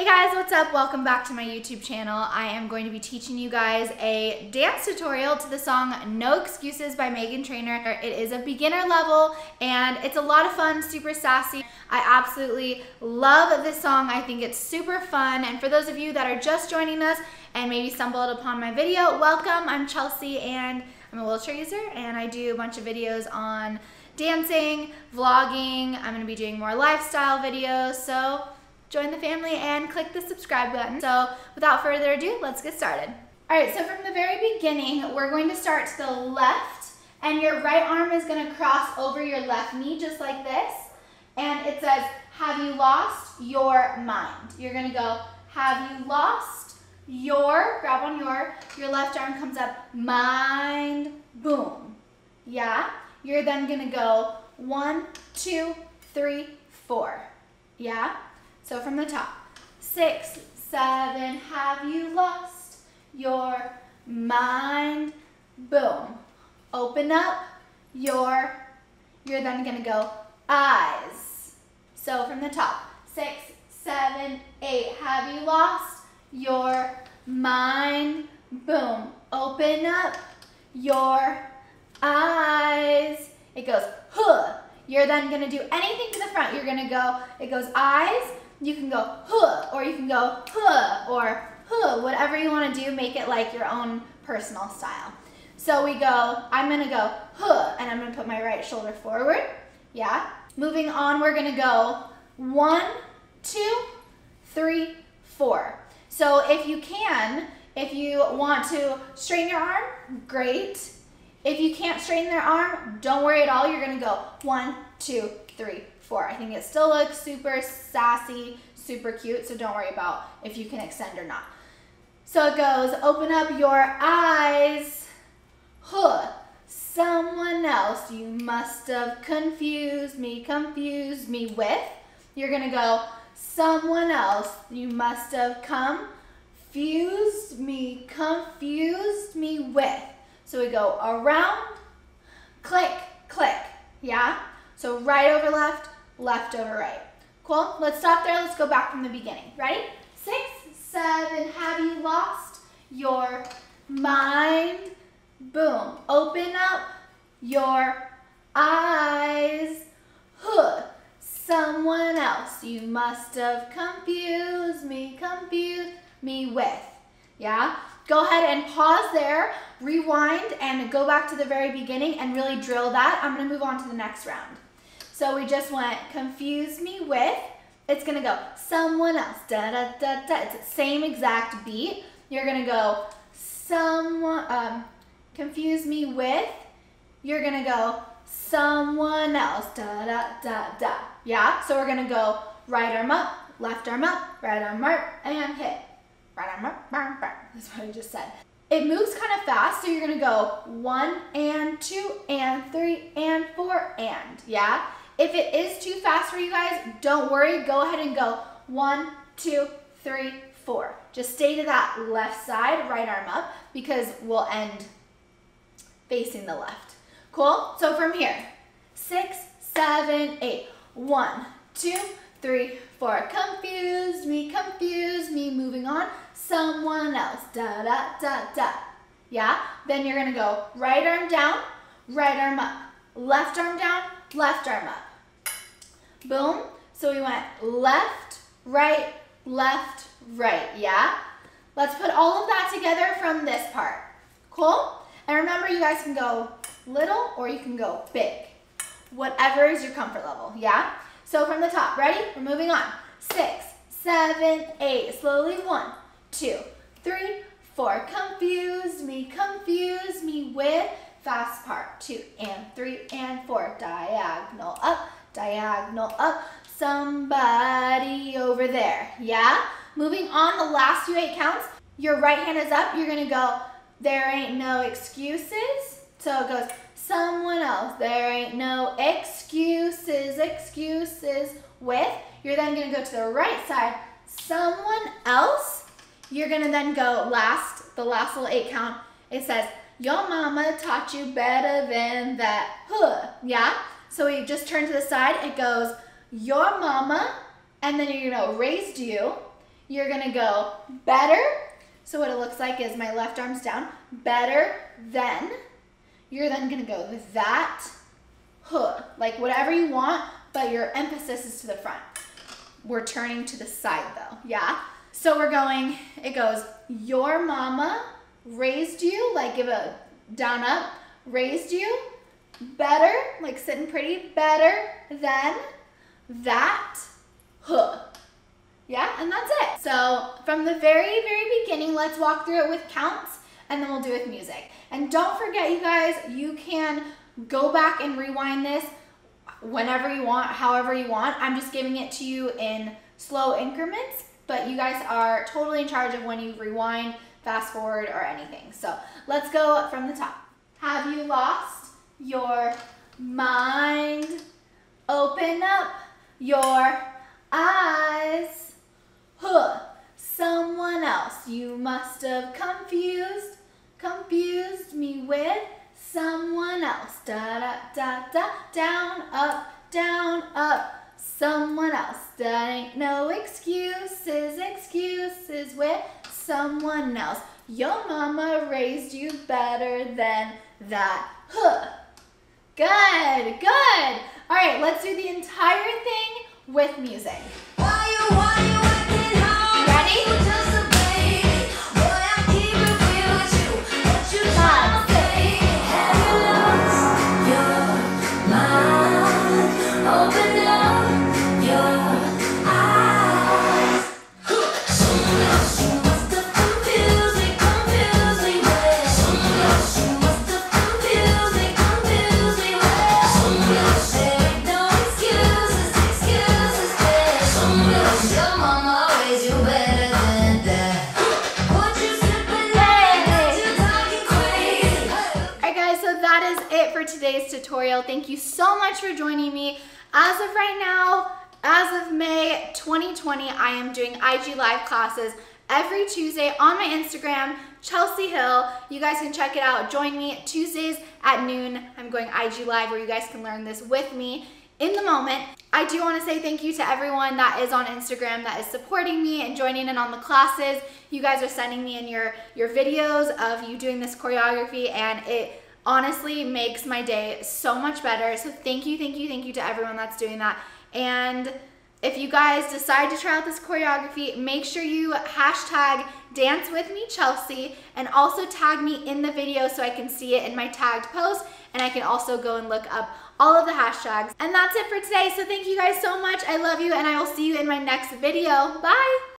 Hey guys, what's up? Welcome back to my YouTube channel. I am going to be teaching you guys a dance tutorial to the song No Excuses by Meghan Trainor. It is a beginner level and it's a lot of fun, super sassy. I absolutely love this song. I think it's super fun. And for those of you that are just joining us and maybe stumbled upon my video, welcome. I'm Chelsie and I'm a wheelchair user and I do a bunch of videos on dancing, vlogging. I'm gonna be doing more lifestyle videos. So join the family and click the subscribe button. So without further ado, let's get started. All right, so from the very beginning, we're going to start to the left and your right arm is gonna cross over your left knee just like this. And it says, have you lost your mind? You're gonna go, have you lost your, grab on your, your left arm comes up, mind, boom. Yeah? You're then gonna go one, two, three, four. Yeah? So from the top, six, seven, have you lost your mind? Boom. Open up your, you're then gonna go eyes. So from the top, six, seven, eight, have you lost your mind? Boom. Open up your eyes. It goes, huh. You're then gonna do anything to the front. You're gonna go, it goes eyes, you can go huh, or you can go huh, or huh, whatever you want to do, make it like your own personal style. So we go, I'm going to go huh, and I'm going to put my right shoulder forward. Yeah. Moving on, we're going to go one, two, three, four. So if you can, if you want to straighten your arm, great. If you can't straighten their arm, don't worry at all. You're going to go one, two, three, four. I think it still looks super sassy, super cute, so don't worry about if you can extend or not. So it goes, open up your eyes, huh, someone else you must have confused me, confused me with. You're gonna go, someone else you must have come, fused me, confused me with. So we go around, click, click, yeah? So right over left, left over right. Cool? Let's stop there. Let's go back from the beginning. Ready? Six, seven. Have you lost your mind? Boom. Open up your eyes. Huh. Someone else you must have confused me, confused me with. Yeah? Go ahead and pause there, rewind, and go back to the very beginning and really drill that. I'm going to move on to the next round. So we just went confuse me with, it's gonna go someone else, da da da da. It's the same exact beat. You're gonna go someone, um, confuse me with, you're gonna go someone else, da da da da. Yeah, so we're gonna go right arm up, left arm up, right arm up, and hit. Right arm up, bam, bam. That's what I just said. It moves kind of fast, so you're gonna go one and two and three and four and, yeah? If it is too fast for you guys, don't worry. Go ahead and go one, two, three, four. Just stay to that left side, right arm up, because we'll end facing the left. Cool? So from here, six, seven, eight. One, two, three, four. Confuse me, confuse me. Moving on. Someone else. Da, da, da, da. Yeah? Then you're going to go right arm down, right arm up. Left arm down, left arm up. Boom. So we went left, right, left, right, yeah? Let's put all of that together from this part. Cool? And remember, you guys can go little or you can go big. Whatever is your comfort level, yeah? So from the top, ready? We're moving on. Six, seven, eight. Slowly, one, two, three, four. Confuse me, confuse me with fast part. Two and three and four. Diagonal up, diagonal up, somebody over there, yeah? Moving on, the last few eight counts, your right hand is up, you're gonna go, there ain't no excuses. So it goes, someone else, there ain't no excuses, excuses with. You're then gonna go to the right side, someone else. You're gonna then go last, the last little eight count, it says, your mama taught you better than that, huh, yeah? So we just turn to the side. It goes, your mama, and then you're to raised you. you're gonna go better. So what it looks like is my left arm's down, better than. You're then gonna go that, huh, like whatever you want, but your emphasis is to the front. We're turning to the side though, yeah? So we're going, it goes, your mama raised you, like give a down up, raised you, better, like sitting pretty, better than that, huh. Yeah, and that's it. So from the very, very beginning, let's walk through it with counts and then we'll do it with music. And don't forget, you guys, you can go back and rewind this whenever you want, however you want. I'm just giving it to you in slow increments, but you guys are totally in charge of when you rewind, fast forward, or anything. So let's go from the top. Have you lost your mind? Open up your eyes. Huh. Someone else you must have confused, confused me with someone else. Da da da da, down, up, down, up. Someone else. That ain't no excuses, excuses with someone else. Your mama raised you better than that. Huh. Good, good. All right, let's do the entire thing with music. Why you, why today's tutorial. Thank you so much for joining me. As of right now, as of May 2020, I am doing IG Live classes every Tuesday on my Instagram, Chelsie Hill. You guys can check it out. Join me Tuesdays at noon. I'm going IG Live where you guys can learn this with me in the moment. I do want to say thank you to everyone that is on Instagram that is supporting me and joining in on the classes. You guys are sending me in your, your videos of you doing this choreography and it honestly makes my day so much better. So thank you, thank you, thank you to everyone that's doing that. And if you guys decide to try out this choreography, make sure you hashtag dance with me Chelsie and also tag me in the video so I can see it in my tagged post and I can also go and look up all of the hashtags. And that's it for today. So thank you guys so much. I love you and I will see you in my next video. Bye.